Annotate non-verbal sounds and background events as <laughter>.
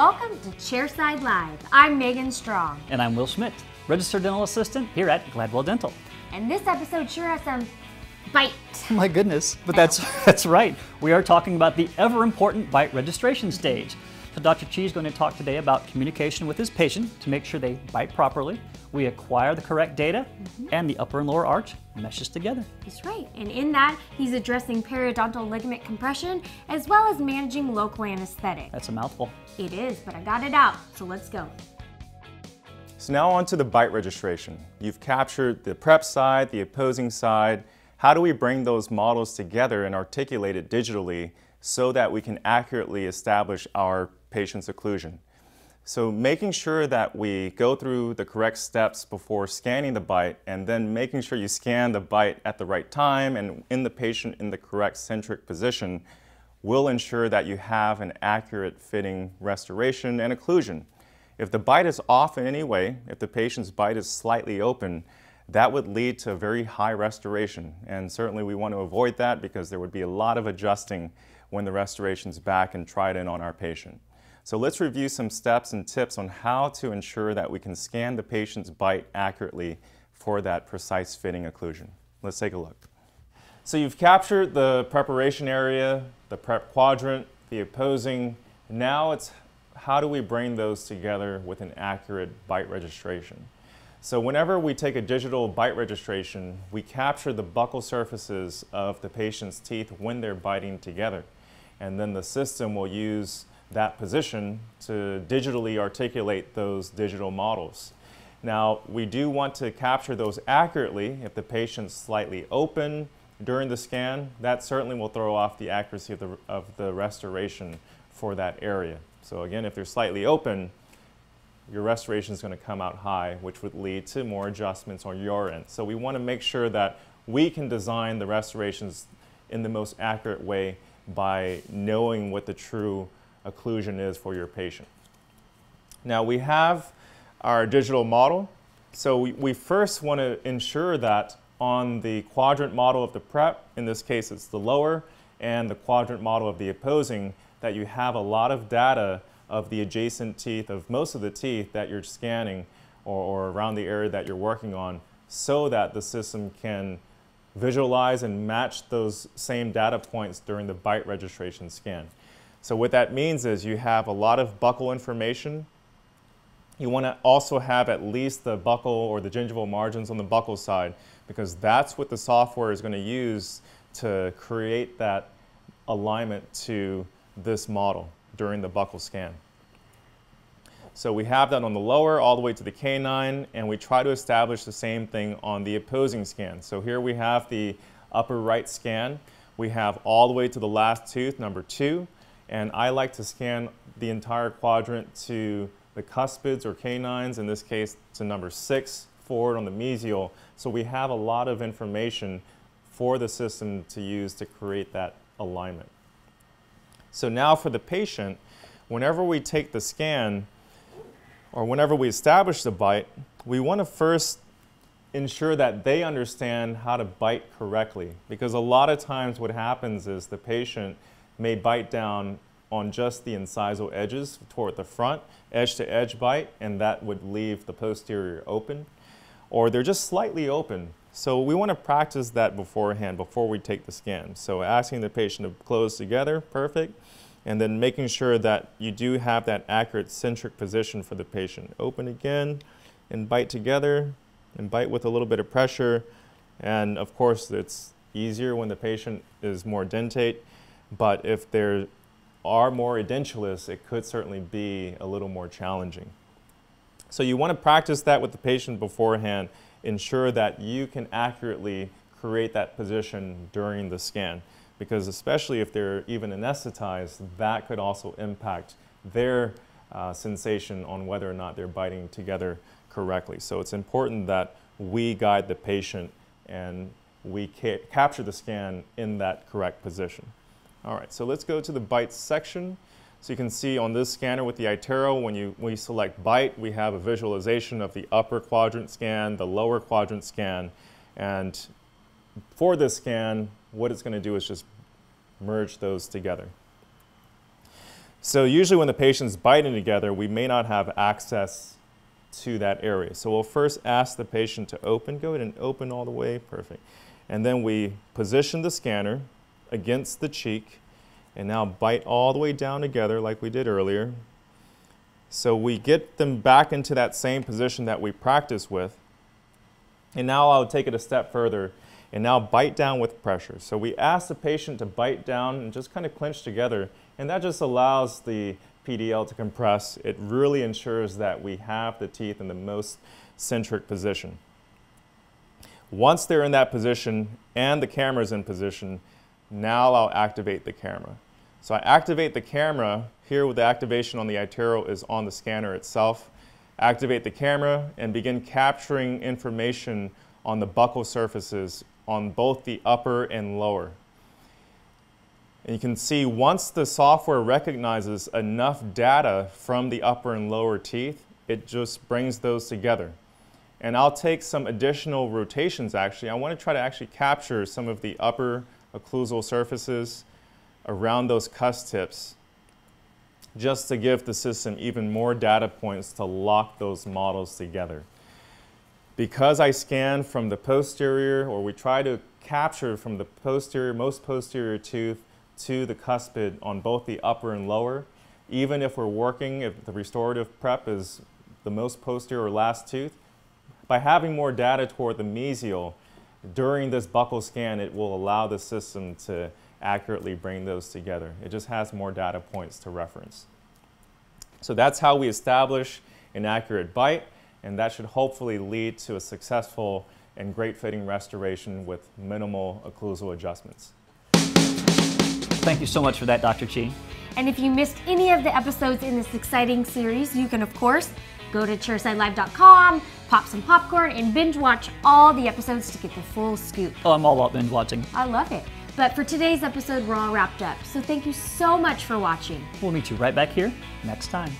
Welcome to Chairside Live. I'm Megan Strong. And I'm Will Schmidt, registered dental assistant here at Glidewell Dental. And this episode sure has some bite. <laughs> My goodness, but that's, <laughs> that's right. We are talking about the ever important bite registration stage. So Dr. Chi is going to talk today about communication with his patient to make sure they bite properly, we acquire the correct data, mm -hmm. and the upper and lower arch meshes together. That's right. And in that, he's addressing periodontal ligament compression as well as managing local anesthetic. That's a mouthful. It is, but I got it out, so let's go. So now on to the bite registration. You've captured the prep side, the opposing side. How do we bring those models together and articulate it digitally so that we can accurately establish our patient's occlusion? So making sure that we go through the correct steps before scanning the bite and then making sure you scan the bite at the right time and in the patient in the correct centric position will ensure that you have an accurate fitting restoration and occlusion. If the bite is off in any way, if the patient's bite is slightly open, that would lead to a very high restoration. And certainly we want to avoid that because there would be a lot of adjusting when the restoration's back and tried in on our patient. So let's review some steps and tips on how to ensure that we can scan the patient's bite accurately for that precise fitting occlusion. Let's take a look. So you've captured the preparation area, the prep quadrant, the opposing. Now it's how do we bring those together with an accurate bite registration? So whenever we take a digital bite registration, we capture the buccal surfaces of the patient's teeth when they're biting together. And then the system will use that position to digitally articulate those digital models. Now, we do want to capture those accurately. If the patient's slightly open during the scan, that certainly will throw off the accuracy of the, of the restoration for that area. So again, if they're slightly open, your restoration is going to come out high, which would lead to more adjustments on your end. So we want to make sure that we can design the restorations in the most accurate way by knowing what the true occlusion is for your patient. Now we have our digital model. So we, we first want to ensure that on the quadrant model of the prep, in this case it's the lower, and the quadrant model of the opposing, that you have a lot of data of the adjacent teeth, of most of the teeth that you're scanning or, or around the area that you're working on so that the system can visualize and match those same data points during the bite registration scan. So what that means is you have a lot of buccal information. You want to also have at least the buccal or the gingival margins on the buccal side because that's what the software is going to use to create that alignment to this model during the buccal scan. So we have that on the lower all the way to the canine and we try to establish the same thing on the opposing scan. So here we have the upper right scan. We have all the way to the last tooth, number two. And I like to scan the entire quadrant to the cuspids or canines, in this case to number six, forward on the mesial. So we have a lot of information for the system to use to create that alignment. So now for the patient, whenever we take the scan, or whenever we establish the bite, we want to first ensure that they understand how to bite correctly. Because a lot of times what happens is the patient may bite down on just the incisal edges toward the front, edge to edge bite, and that would leave the posterior open. Or they're just slightly open. So we want to practice that beforehand, before we take the scan. So asking the patient to close together, perfect. And then making sure that you do have that accurate centric position for the patient. Open again and bite together and bite with a little bit of pressure. And of course, it's easier when the patient is more dentate. But if there are more edentulous, it could certainly be a little more challenging. So you want to practice that with the patient beforehand. Ensure that you can accurately create that position during the scan because especially if they're even anesthetized, that could also impact their uh, sensation on whether or not they're biting together correctly. So it's important that we guide the patient and we ca capture the scan in that correct position. All right, so let's go to the bite section. So you can see on this scanner with the iTero, when you when you select bite, we have a visualization of the upper quadrant scan, the lower quadrant scan, and for this scan, what it's going to do is just merge those together. So usually when the patient's biting together, we may not have access to that area. So we'll first ask the patient to open. Go ahead and open all the way. Perfect. And then we position the scanner against the cheek and now bite all the way down together like we did earlier. So we get them back into that same position that we practiced with. And now I'll take it a step further and now bite down with pressure. So we ask the patient to bite down and just kind of clench together and that just allows the PDL to compress. It really ensures that we have the teeth in the most centric position. Once they're in that position and the camera's in position, now I'll activate the camera. So I activate the camera, here with the activation on the iTero is on the scanner itself. Activate the camera and begin capturing information on the buccal surfaces on both the upper and lower. And you can see once the software recognizes enough data from the upper and lower teeth, it just brings those together. And I'll take some additional rotations actually. I want to try to actually capture some of the upper occlusal surfaces around those cusp tips just to give the system even more data points to lock those models together. Because I scan from the posterior, or we try to capture from the posterior, most posterior tooth to the cuspid on both the upper and lower. Even if we're working, if the restorative prep is the most posterior or last tooth, by having more data toward the mesial during this buccal scan, it will allow the system to accurately bring those together. It just has more data points to reference. So that's how we establish an accurate bite, and that should hopefully lead to a successful and great fitting restoration with minimal occlusal adjustments. Thank you so much for that, Dr. Chi. And if you missed any of the episodes in this exciting series, you can, of course, go to chairsidelive.com, pop some popcorn, and binge watch all the episodes to get the full scoop. Oh, I'm all about binge watching. I love it. But for today's episode, we're all wrapped up. So thank you so much for watching. We'll meet you right back here next time.